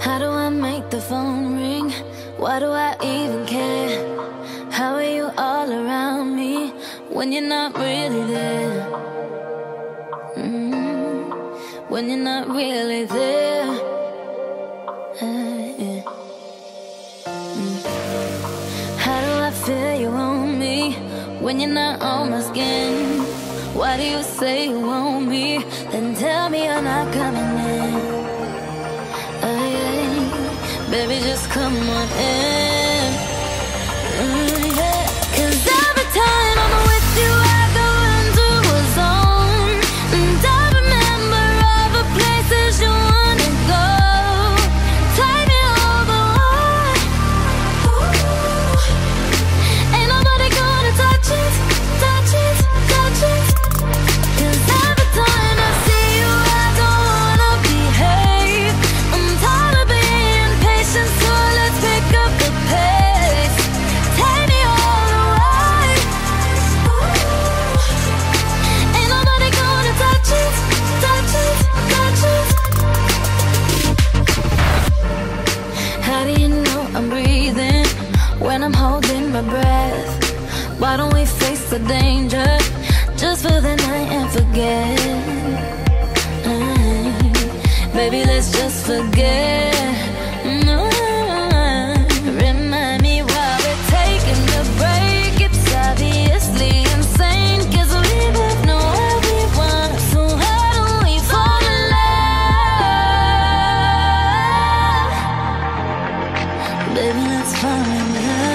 How do I make the phone ring? Why do I even care? How are you all around me when you're not really there? Mm, when you're not really there. Mm. How do I feel you on me when you're not on my skin? Why do you say you want me? Then tell me you're not coming in. Baby, just come on in. Mm, I'm holding my breath? Why don't we face the danger just for the night and forget? Mm, Baby, let's just forget. No. Remind me why we're taking break. It's obviously insane. Cause we both know what we want. So how do we fall in love? Baby, let's fall in love.